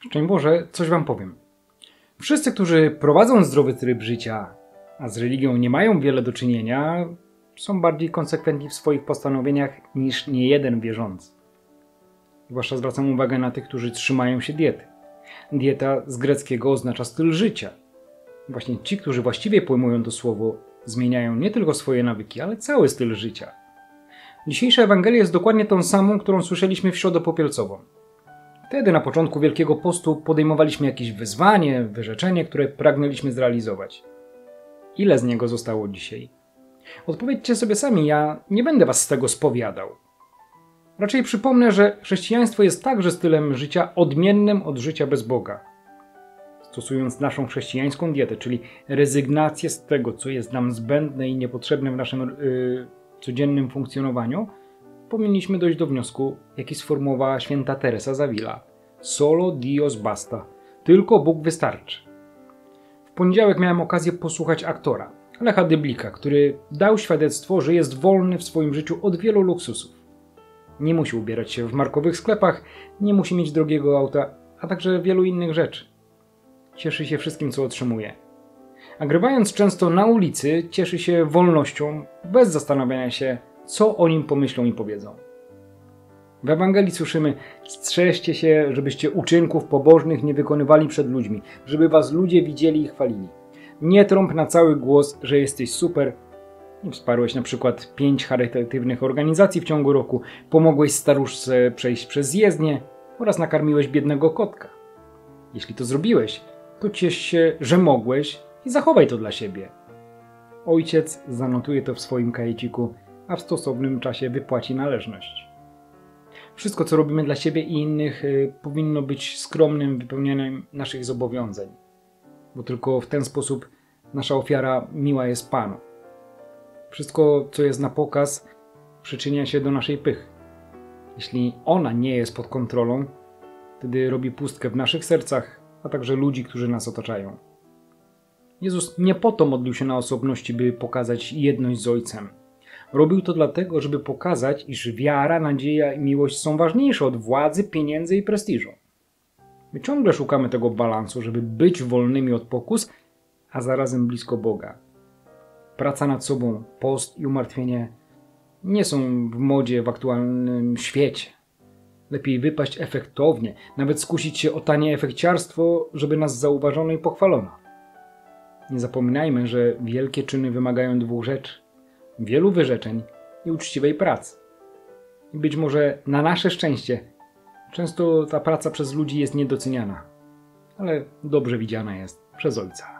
Szczęść Boże, coś wam powiem. Wszyscy, którzy prowadzą zdrowy tryb życia, a z religią nie mają wiele do czynienia, są bardziej konsekwentni w swoich postanowieniach niż niejeden wierzący. Zwłaszcza zwracam uwagę na tych, którzy trzymają się diety. Dieta z greckiego oznacza styl życia. Właśnie ci, którzy właściwie pojmują to słowo, zmieniają nie tylko swoje nawyki, ale cały styl życia. Dzisiejsza Ewangelia jest dokładnie tą samą, którą słyszeliśmy w środę popielcową. Wtedy na początku Wielkiego Postu podejmowaliśmy jakieś wyzwanie, wyrzeczenie, które pragnęliśmy zrealizować. Ile z niego zostało dzisiaj? Odpowiedzcie sobie sami, ja nie będę was z tego spowiadał. Raczej przypomnę, że chrześcijaństwo jest także stylem życia odmiennym od życia bez Boga. Stosując naszą chrześcijańską dietę, czyli rezygnację z tego, co jest nam zbędne i niepotrzebne w naszym yy, codziennym funkcjonowaniu, powinniśmy dojść do wniosku, jaki sformułowała święta Teresa Zawila. Solo Dios basta. Tylko Bóg wystarczy. W poniedziałek miałem okazję posłuchać aktora, Lecha Dyblika, który dał świadectwo, że jest wolny w swoim życiu od wielu luksusów. Nie musi ubierać się w markowych sklepach, nie musi mieć drogiego auta, a także wielu innych rzeczy. Cieszy się wszystkim, co otrzymuje. A grywając często na ulicy, cieszy się wolnością, bez zastanawiania się, co o nim pomyślą i powiedzą. W Ewangelii słyszymy: strzeżcie się, żebyście uczynków pobożnych nie wykonywali przed ludźmi, żeby was ludzie widzieli i chwalili. Nie trąb na cały głos, że jesteś super. Wsparłeś na przykład pięć charytatywnych organizacji w ciągu roku, pomogłeś staruszce przejść przez jezdnię oraz nakarmiłeś biednego kotka. Jeśli to zrobiłeś, to ciesz się, że mogłeś i zachowaj to dla siebie. Ojciec zanotuje to w swoim kajeciku a w stosownym czasie wypłaci należność. Wszystko, co robimy dla siebie i innych, y, powinno być skromnym wypełnianiem naszych zobowiązań, bo tylko w ten sposób nasza ofiara miła jest Panu. Wszystko, co jest na pokaz, przyczynia się do naszej pychy. Jeśli ona nie jest pod kontrolą, wtedy robi pustkę w naszych sercach, a także ludzi, którzy nas otaczają. Jezus nie po to modlił się na osobności, by pokazać jedność z Ojcem – Robił to dlatego, żeby pokazać, iż wiara, nadzieja i miłość są ważniejsze od władzy, pieniędzy i prestiżu. My ciągle szukamy tego balansu, żeby być wolnymi od pokus, a zarazem blisko Boga. Praca nad sobą, post i umartwienie nie są w modzie w aktualnym świecie. Lepiej wypaść efektownie, nawet skusić się o tanie efekciarstwo, żeby nas zauważono i pochwalono. Nie zapominajmy, że wielkie czyny wymagają dwóch rzeczy wielu wyrzeczeń i uczciwej pracy. I być może na nasze szczęście często ta praca przez ludzi jest niedoceniana, ale dobrze widziana jest przez Ojca.